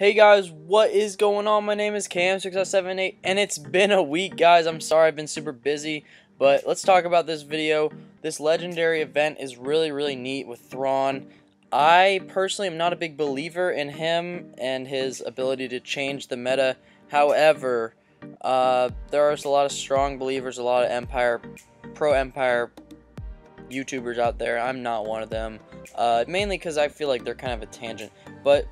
Hey guys, what is going on? My name is Kam6578 and it's been a week guys. I'm sorry I've been super busy, but let's talk about this video. This legendary event is really really neat with Thrawn. I personally am not a big believer in him and his ability to change the meta. However, uh, there are a lot of strong believers, a lot of Empire, pro-Empire YouTubers out there. I'm not one of them. Uh, mainly because I feel like they're kind of a tangent. But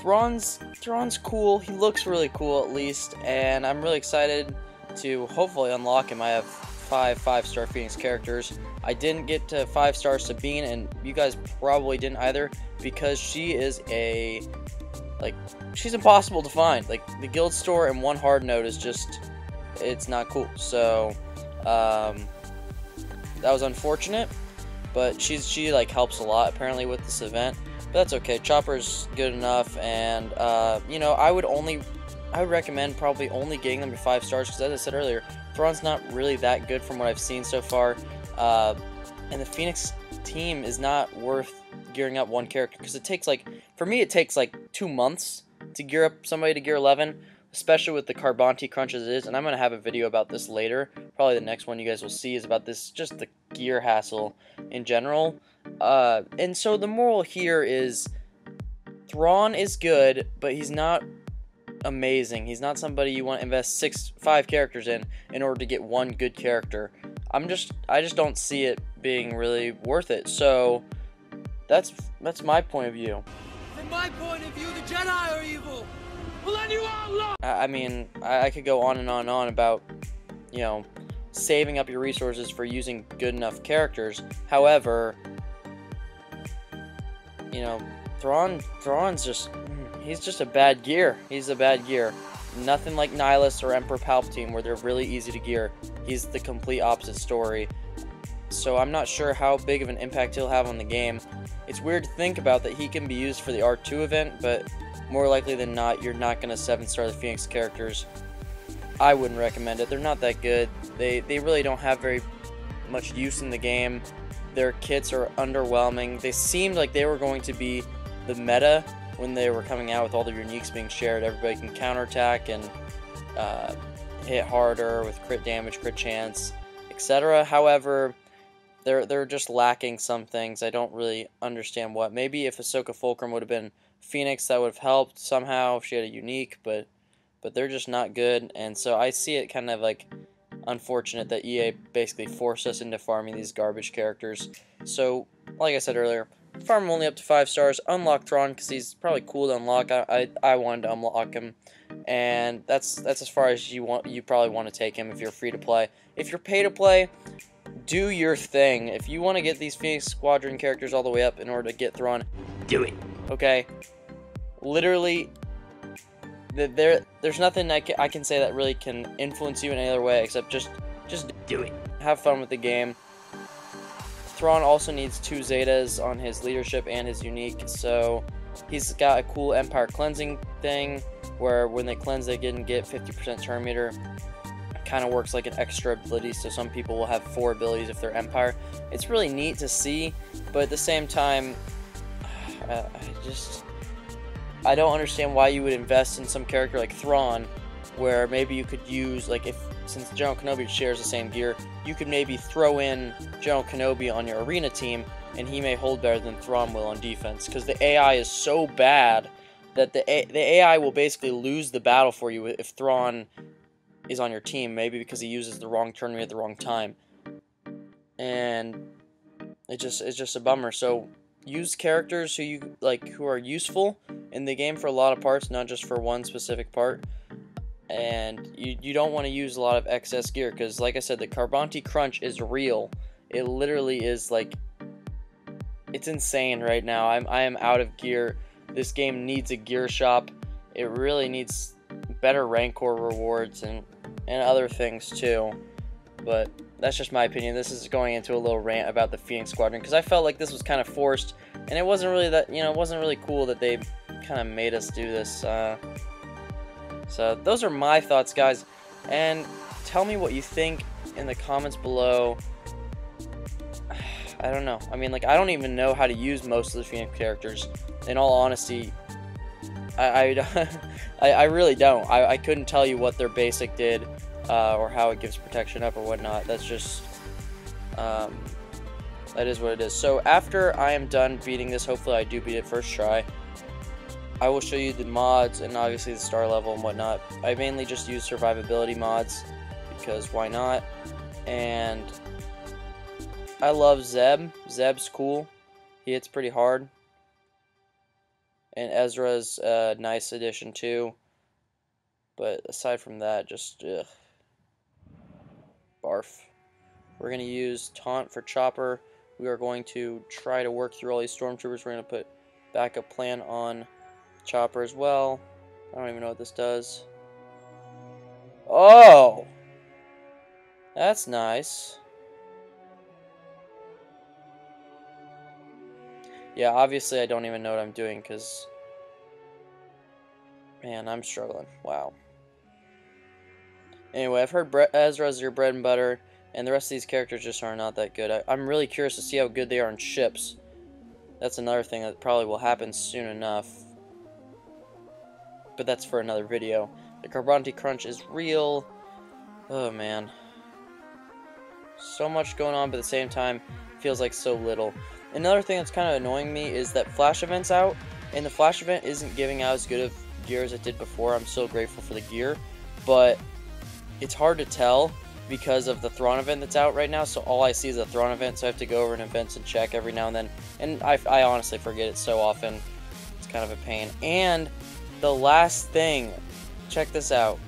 Thrawn's Thrawn's cool. He looks really cool at least, and I'm really excited to hopefully unlock him. I have five five-star Phoenix characters. I didn't get to five-star Sabine, and you guys probably didn't either, because she is a like she's impossible to find. Like the guild store and one hard node is just it's not cool. So um, that was unfortunate, but she's she like helps a lot apparently with this event. But that's okay. Chopper's good enough, and uh, you know, I would only, I would recommend probably only getting them to five stars because, as I said earlier, Thrawn's not really that good from what I've seen so far, uh, and the Phoenix team is not worth gearing up one character because it takes like, for me, it takes like two months to gear up somebody to gear 11 especially with the Carbanti crunch as it is, and I'm going to have a video about this later. Probably the next one you guys will see is about this, just the gear hassle in general. Uh, and so the moral here is Thrawn is good, but he's not amazing. He's not somebody you want to invest six, five characters in in order to get one good character. I'm just, I just don't see it being really worth it. So that's that's my point of view. From my point of view, the Jedi are evil. Well, then you all. I, I mean, I, I could go on and on and on about, you know, saving up your resources for using good enough characters. However, you know, Thrawn, Thrawn's just, he's just a bad gear. He's a bad gear. Nothing like Nihilus or Emperor Palpatine where they're really easy to gear. He's the complete opposite story. So I'm not sure how big of an impact he'll have on the game. It's weird to think about that he can be used for the R2 event, but more likely than not, you're not going to 7-star the Phoenix characters. I wouldn't recommend it. They're not that good. They, they really don't have very much use in the game. Their kits are underwhelming. They seemed like they were going to be the meta when they were coming out with all the uniques being shared. Everybody can counterattack and uh, hit harder with crit damage, crit chance, etc. However, they're they're just lacking some things. I don't really understand what. Maybe if Ahsoka Fulcrum would have been Phoenix, that would have helped somehow if she had a unique, but but they're just not good. And so I see it kind of like unfortunate that EA basically forced us into farming these garbage characters. So, like I said earlier, farm him only up to 5 stars, unlock Thrawn because he's probably cool to unlock. I, I, I wanted to unlock him, and that's that's as far as you want. You probably want to take him if you're free to play. If you're pay to play, do your thing. If you want to get these Phoenix Squadron characters all the way up in order to get Thrawn, do it. Okay? Literally, there there's nothing I can, I can say that really can influence you in any other way except just just do it. Have fun with the game. Thrawn also needs two Zetas on his leadership and his unique, so he's got a cool Empire cleansing thing where when they cleanse they can get 50% turn meter. Kind of works like an extra ability, so some people will have four abilities if they're Empire. It's really neat to see, but at the same time, I just I don't understand why you would invest in some character like Thrawn, where maybe you could use, like, if since General Kenobi shares the same gear, you could maybe throw in General Kenobi on your arena team, and he may hold better than Thrawn will on defense, because the AI is so bad that the, A the AI will basically lose the battle for you if Thrawn is on your team, maybe because he uses the wrong turn at the wrong time. And it just it's just a bummer. So use characters who you like who are useful in the game for a lot of parts, not just for one specific part. And you, you don't want to use a lot of excess gear because, like I said, the Carbanti crunch is real. It literally is like it's insane right now. I'm I am out of gear. This game needs a gear shop. It really needs better Rancor rewards and and other things too. But that's just my opinion. This is going into a little rant about the Phoenix Squadron because I felt like this was kind of forced, and it wasn't really that you know it wasn't really cool that they kind of made us do this. Uh, so those are my thoughts, guys, and tell me what you think in the comments below. I don't know. I mean, like I don't even know how to use most of the Phoenix characters. In all honesty, I, I, I, I really don't. I, I couldn't tell you what their basic did uh, or how it gives protection up or whatnot. That's just, um, that is what it is. So after I am done beating this, hopefully I do beat it first try. I will show you the mods and obviously the star level and whatnot. I mainly just use survivability mods because why not? And I love Zeb. Zeb's cool. He hits pretty hard. And Ezra's a nice addition too. But aside from that, just ugh. barf. We're going to use Taunt for Chopper. We are going to try to work through all these Stormtroopers. We're going to put backup plan on Chopper as well. I don't even know what this does. Oh! That's nice. Yeah, obviously I don't even know what I'm doing because... Man, I'm struggling. Wow. Anyway, I've heard Bre Ezra's your bread and butter, and the rest of these characters just are not that good. I I'm really curious to see how good they are in ships. That's another thing that probably will happen soon enough. But that's for another video. The Carbanti Crunch is real. Oh, man. So much going on, but at the same time, feels like so little. Another thing that's kind of annoying me is that Flash Event's out, and the Flash Event isn't giving out as good of gear as it did before. I'm so grateful for the gear, but it's hard to tell because of the Thrawn event that's out right now, so all I see is a Thrawn event, so I have to go over an events and check every now and then, and I, I honestly forget it so often. It's kind of a pain. And the last thing, check this out.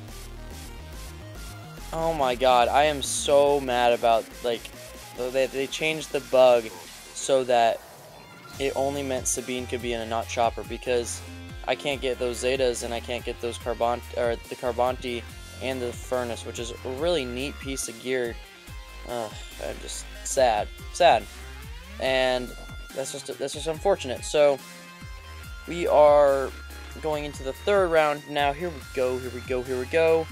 Oh my god, I am so mad about, like, they, they changed the bug so that it only meant Sabine could be in a not chopper because I can't get those Zetas and I can't get those Carbon or the Carbanti and the furnace, which is a really neat piece of gear. Ugh, I'm just sad, sad, and that's just that's just unfortunate. So we are going into the third round now. Here we go. Here we go. Here we go.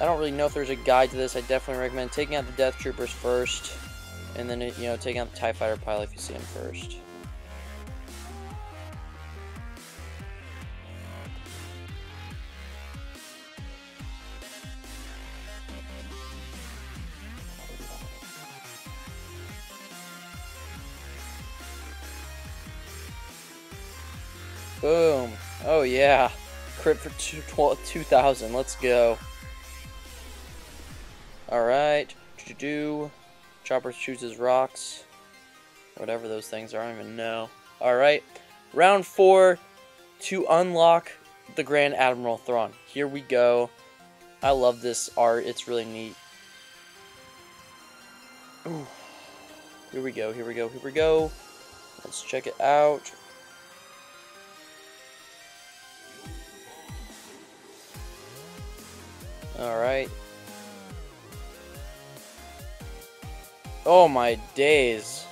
I don't really know if there's a guide to this. I definitely recommend taking out the Death Troopers first, and then you know taking out the Tie Fighter pilot if you see him first. Boom. Oh, yeah. Crit for 2,000. Let's go. Alright. Do Chopper chooses rocks. Whatever those things are. I don't even know. Alright. Round 4 to unlock the Grand Admiral Thrawn. Here we go. I love this art. It's really neat. Ooh. Here we go. Here we go. Here we go. Let's check it out. Alright. Oh my days.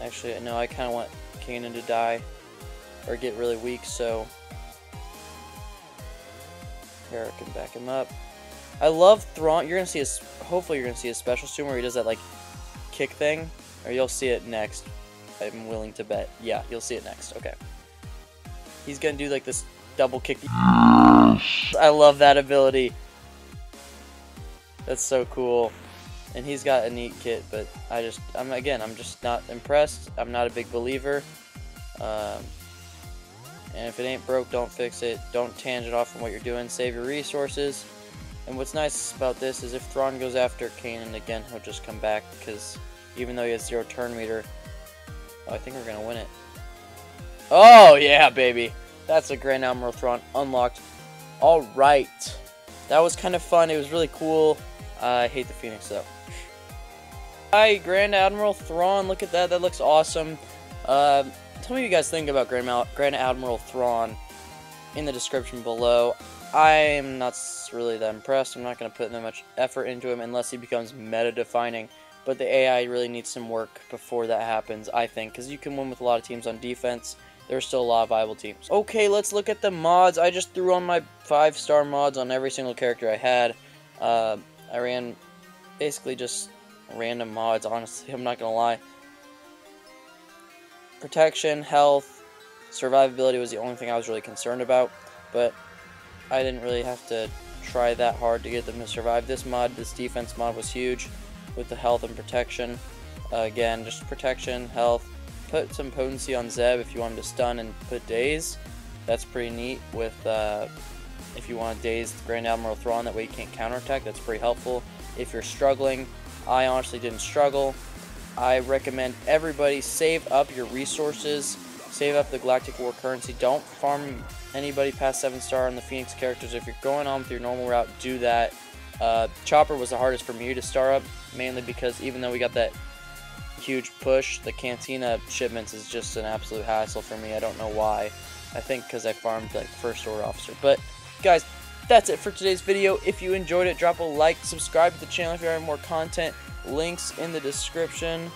Actually, no, I kind of want Kanan to die. Or get really weak, so... Here, I can back him up. I love Thrawn. You're to see a... Hopefully you're to see a special soon where he does that, like, kick thing. Or you'll see it next. I'm willing to bet. Yeah, you'll see it next. Okay. He's gonna do like this double kick. I love that ability. That's so cool. And he's got a neat kit, but I just, I'm again, I'm just not impressed. I'm not a big believer. Um, and if it ain't broke, don't fix it. Don't tangent off from what you're doing. Save your resources. And what's nice about this is if Thrawn goes after Kanan again, he'll just come back because even though he has zero turn meter, Oh, I think we're going to win it. Oh, yeah, baby. That's a Grand Admiral Thrawn unlocked. All right. That was kind of fun. It was really cool. Uh, I hate the Phoenix, though. Hi, Grand Admiral Thrawn. Look at that. That looks awesome. Uh, tell me what you guys think about Grand, Grand Admiral Thrawn in the description below. I'm not really that impressed. I'm not going to put that much effort into him unless he becomes meta-defining. But the AI really needs some work before that happens, I think, because you can win with a lot of teams on defense. There's still a lot of viable teams. Okay, let's look at the mods. I just threw on my 5-star mods on every single character I had. Uh, I ran basically just random mods, honestly, I'm not gonna lie. Protection, health, survivability was the only thing I was really concerned about, but I didn't really have to try that hard to get them to survive. This mod, this defense mod was huge with the health and protection. Uh, again, just protection, health. Put some potency on Zeb if you want him to stun and put daze. That's pretty neat with uh, if you want to daze Grand Admiral Thrawn, that way you can't counterattack. That's pretty helpful. If you're struggling, I honestly didn't struggle. I recommend everybody save up your resources, save up the Galactic War currency. Don't farm anybody past 7 star on the Phoenix characters. If you're going on with your normal route, do that. Uh, Chopper was the hardest for me to start up, mainly because even though we got that huge push, the Cantina shipments is just an absolute hassle for me. I don't know why. I think because I farmed like first order officer. But guys, that's it for today's video. If you enjoyed it, drop a like, subscribe to the channel if you have more content. Links in the description.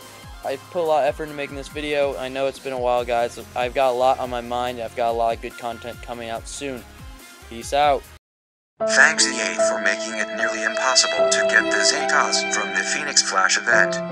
I put a lot of effort into making this video. I know it's been a while, guys. I've got a lot on my mind. I've got a lot of good content coming out soon. Peace out. Thanks EA for making it nearly impossible to get the Zetas from the Phoenix Flash event.